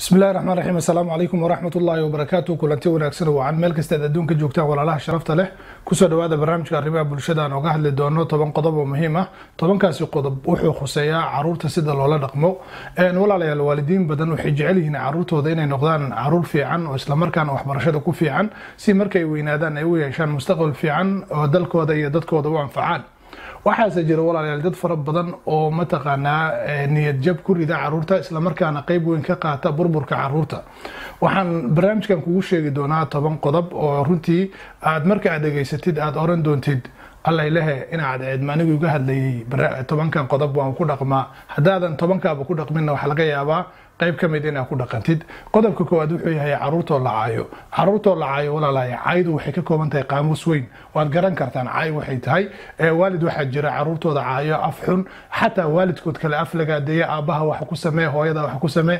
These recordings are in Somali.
bismi illahi raxmaan raxiim assalaamu calaykum waraxmat ullaahi wabarakaatu kulanti wanaagsan wacan meel kasta ad adduunka joogtaan walaalaha sharafta leh ku soo dhawaada barnaamijka arrimaha bulshada aan oga hadli doono. Toban qodob oo muhiim ah. Tobankaasi qodob wuxuu khuseeyaa carruurta sida loola dhaqmo. Walaalayaal waalidiin badan waxay jecel yihiin caruurtooda inay noqdaan carruur fiican oo islamarkaana waxbarashada ku fiican si markay weynaadaan ay u yeeshaan mustaqbal fiican oo dalkooda iyo dadkooda u anfacaan waxaase jira walaalayaal dad fara badan oo mataqaanaa niyad jab ku rida carruurta islamarkaana qeyb weyn ka qaata burburka carruurta waxaan barnaamijkan kugu sheegi doonaa toban qodob oo runtii aad marka aad dhegaysatid aada oran doontid alla ilahe inaad eedmaanigu iga hadlayay tobankan qodob waan ku dhaqmaa. Haddaadan tobankaaba ku dhaqminna waxaa laga yaabaa qayb ka mid inaad ku dhaqantid. Qodobka koowaad wuxuu yahay caruurtoo la caayo. Caruurtoo la caayo walaalahay caaydu waxay ka kooban tahay qaamuus weyn. Waad garan kartaan caay waxay tahay. Waalid waxaa jira caruurtooda caayo af xun. Xataa waalidkood kale af lagaadeeya aabbaha wax ku samee hooyada wax ku samee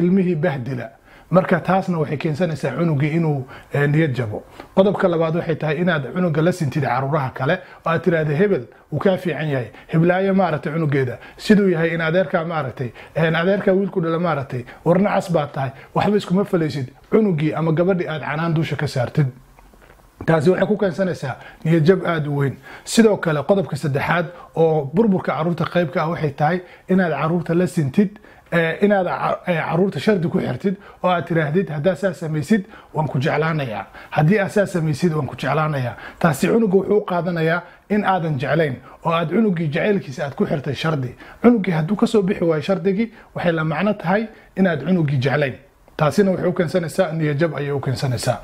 ilmihii bahdila marka taasna waxay keensanaysaa cunugii inuu niyad jabo. Qodobka labaad waxay tahay inaad cunuga la sintid caruuraha kale oo aad tiraahda hebel wuu kaa fiican yahay. Heblaayo maaragtay cunugeeda siduu yahay in adeerkaa maaragtay adeerkaa wiilku dhala maaragtay warnacas baad tahay. Waxba iskuma falaysid. Cunugii ama gabadhii aad canaan duusha ka saartid. Taasi waxay ku keensanaysaa niyadjab aada u weyn. Sidoo kale qodobka saddexaad oo burburka carruurta qaybka ah waxay tahay inaad carruurta la sintid inaad carruurta shardi ku xirtid oo aad tiraahdid haddaad saa samaysid waan ku jeclaanayaa haddii aad saa samaysid waan ku jeclaanayaa taasi cunuga wuxuu qaadanayaa in aadan jeclayn oo aad cunugii jacaylkiisa aad ku xirtay shardi cunugii hadduu ka soo bixi waayo shardigii waxay la macno tahay inaad cunugii jeclayn taasina waxay u keensanaysaa niyajab ayay u keensanaysaa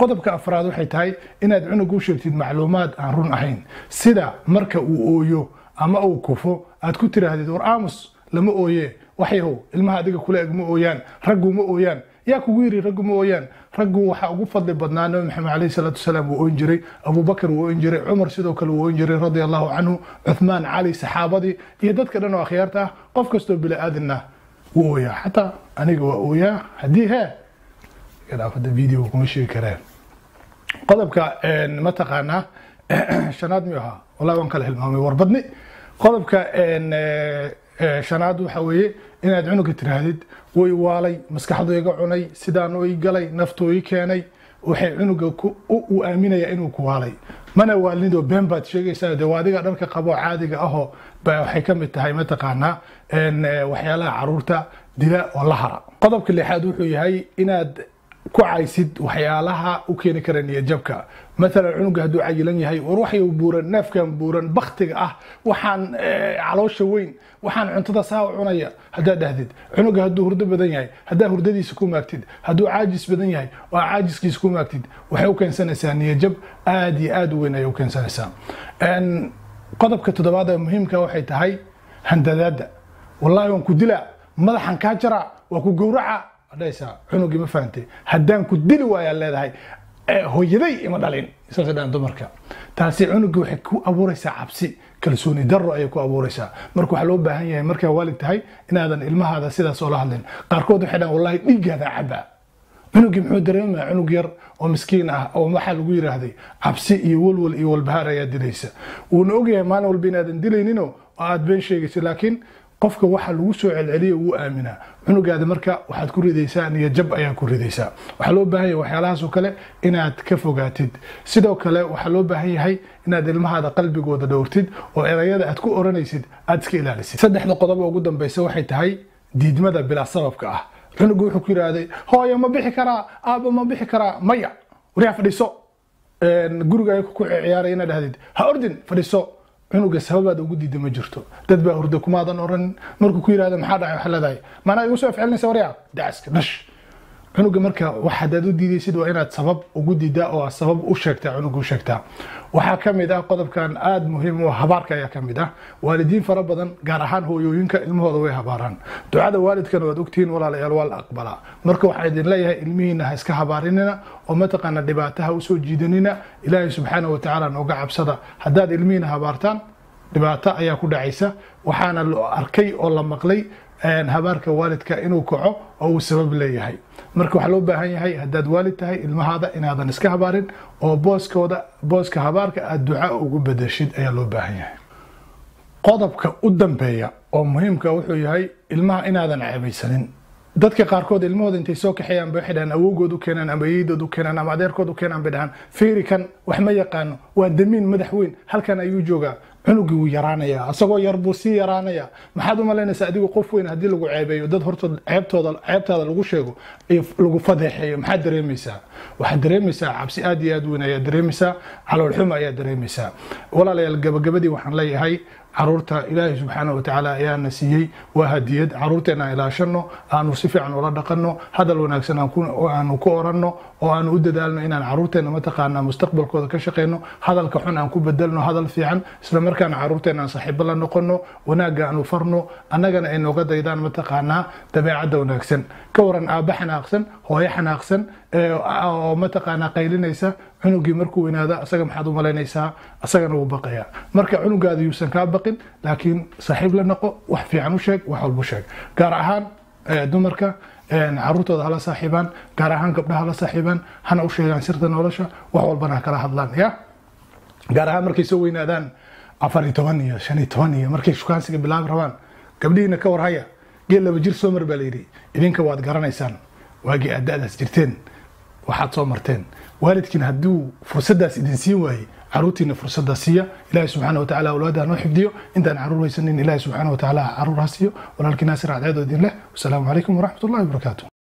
qodobka afraad waxay tahay inaad cunuga u sheegtid macluumaad aan run ahayn sida marka uu ooyo ama uu kufo aad ku tiraahdid war aamus lama ooye waxyahow ilmaha adiga kula eg ma ooyaan raggu ma ooyaan. Yaa kugu yiri raggu ma ooyaan. Raggu waxaa ugu fadli badnaa nabi maxamed caleyhi salaatu wasalaam wuu oyn jiray abubakar wuu oyn jiray cumar sidoo kale wuu oyn jiray radia allahu canhu cuthmaan cali saxaabadii iyo dadka dhan oo akhyaarta ah qof kastoo bili-aadinna wuu ooyaa. Xataa aniga waa ooyaa haddii hee dhaafada video kuma sheegi kareen. Qodobka mataqaanaa shanaad miyuu ahaa? Wallahi waan kala hilmaamay warbadni qodobka shanaad waxa weeye inaad cunuga tiraahdid way waalay maskaxdu iga cunay sidaan ii galay naftu ii keenay waxay cunuga uu aaminaya inuu ku waalay. Mana waalnidoo been baad sheegaysaa de waa adiga dharka qabo caadiga ahoo waxay ka mid tahay mataqaanaa waxyaalaha carruurta dila oo la hara. Qodobka lixaad wuxuu yahay inaad ku caysid waxyaalaha u keeni kara niyadjabka. Maalan cunuga hadduu cayilan yahay war waxyu buuran neefkan buuran baktiga ah waxaan caloosha weyn waxaan cuntada saa u cunaya haddaad dhahdid cunuga hadduu hurdo badan yahay haddaa hurdadiisa ku maagtid hadduu caajis badan yahay oo caajiskiisa ku maagtid waxay u keensanaysaa niyajab aada iyo aada u weyn ayay u keensanaysaa. Qodobka toddobaad ee muhiimka waxay tahay handadaada. Wallahi waan ku dilaa madaxan kaa jaraa waa ku gowraca dhaysaa cunugii ma fahantay haddaan ku dili waayaa leedahay hooyaday ima dhalin saasay dhahan dumarka. Taasi cunugii waxay ku abuuraysaa cabsi kalsooni daro ayay ku abuuraysaa. Marka waxaa loo baahan yahay markaa waalid tahay inaadan ilmahaada sidaas oola hadlin. Qaarkood waxay dhahan wallahi dhiiggaada cabaa. Cunugii muxuu dareemaya cunug yar oo miskiin ah oo waxaa lagu yiraahday cabsi iyo walwal iyo walbahaar ayaa dilaysa. Wuuna ogyahay maalin walba inaadan dilaynino oo aad been sheegaysa laakiin qofka waxa lagu soo celceliya wuu aaminaa cunugaada marka waxaad ku ridaysaa niyajab ayaa ku ridaysaa. Waxaa loo baahan yahay waxyaalahaasoo kale inaad ka fogaatid. Sidoo kale waxaa loo baahan yahay inaad ilmahaada qalbigooda dhowrtid oo erayada aad ku oranaysid aad iska ilaalisid. Saddexda qodob ugu dambeysa waxay tahay diidmada bilaa sababka ah. Cunugu wuxuu ku yidhaahday hooyo ma bixi karaa aaba ma bixi karaa maya waryaa fadhiiso. Guriga ku ciyaaray inaad dhahdid ha ordin fadhiiso cunuga sababaad ugu diida ma jirto. Dad baa hurda kumaadan oran. Markuu ku yirahda maxaa dhacay waxa leedahay maanaa igu soo afcelinaysa waryaa dacaska dhash cunuga marka wax haddaad u diidaysid waa inaad sabab ugu diidaa oo sabab u sheegtaa cunuga u sheegtaa. Waxaa ka mid ah qodobkan aada muhiim u habaarka ayaa ka mid ah. Waalidiin fara badan gaar ahaan hooyooyinka ilmahooda way habaaraan. Ducada waalidkana waad ogtihiin walaalayaal waa la aqbalaa marka waxaan idin leeyahay ilmihiina ha iska habaarinina oo mataqaana dhibaataha u soo jiidanina. Ilaahay subxaana wa tacaala nooga cabsada. Haddaad ilmihiina habaartaan dhibaato ayaa ku dhacaysa. Waxaana la arkay oo la maqlay habaarka waalidka inuu kaco oo uu sabab leeyahay. Marka waxaa loo baahan yahay haddaad waalid tahay ilmahaada inaadan iska habaarin oo booskooda booska habaarka aada duca ugu bedeshid ayaa loo baahan yahay. Qodobka u dambeeya oo muhiimka wuxuu yahay ilmaha inaadan ceebaysanin dadka qaarkood ilmahooda intay soo kaxeeyaan bay waxay dhahaan awowgood u keenaan ama yeedood u keenaan ama adeerkood u keenaan bay dhahaan. Fiiri kan wax ma yaqaano waa damiin madax weyn halkan ayuu joogaa cunugii wuu yaraanayaa asagoo yar buu sii yaraanayaa maxaad u malaynaysaa adigu qof weyn haddii lagu ceebeeyo dad horta ceebtooda ceebtaada lagu sheego lagu fadeexeeyo maxaad dareemaysaa? Waxaad dareemaysaa cabsi aad iyo aad weyn ayaad dareemaysaa caloolxuma ayaad dareemaysaa. Walaalayaal gabagabadii waxaan leeyahay carruurta ilaahay subxaana watacaala ayaana siiyey. Waa hadiyad. Caruurteena aan ilaashano aanu si fiican ula dhaqanno hadal wanaagsan aanu ku oranno oo aanu u dadaalno inaan caruurteena mataqaanaa mustaqbalkooda ka shaqeyno hadalka xun aan ku bedelno hadal fiican isla markaana caruurteena aan saaxiibo la noqono wanaagga aanu farno annagana ay nooga daydaan mataqaanaa dabeecadda wanaagsan. Ka waran aabba xanaaqsan hooyo xanaaqsan oo mataqaanaa qaylinaysa cunugii markuu weynaada asaga maxaad u malaynaysaa asagana wuu baqayaa marka cunugaada yuusan kaa baqin laakiin saaxiib la noqo wax fiican u sheeg wax walbu sheeg. Gaar ahaan dumarka caruurtooda hala saaxiibaan gaar ahaan gabdhaha hala saaxiibaan hana u sheegaan sirta nolosha wax walbana kala hadlaan ya? Gaar ahaan markay soo weynaadaan afar toban iyo shan toban iyo markay shukaansiga bilaabi rabaan gabdhihiina ka warhaya geel laba jir soo mar baa layidhi idinka waad garanaysaan waagii aad da-daas jirteen waxaad soo marteen. Waalidkiin hadduu fursaddaas idin siin waayey caruurtiina fursadda siiya ilaahi subxaana watacaala awlaada noo xifdiyo. Intaan carruur haysanin ilaahi subxaana watacaala carruur ha siiyo. Walaalkii naasir cadceedo idin leh. Wasalaamu calaykum waraxmat wabarakaatu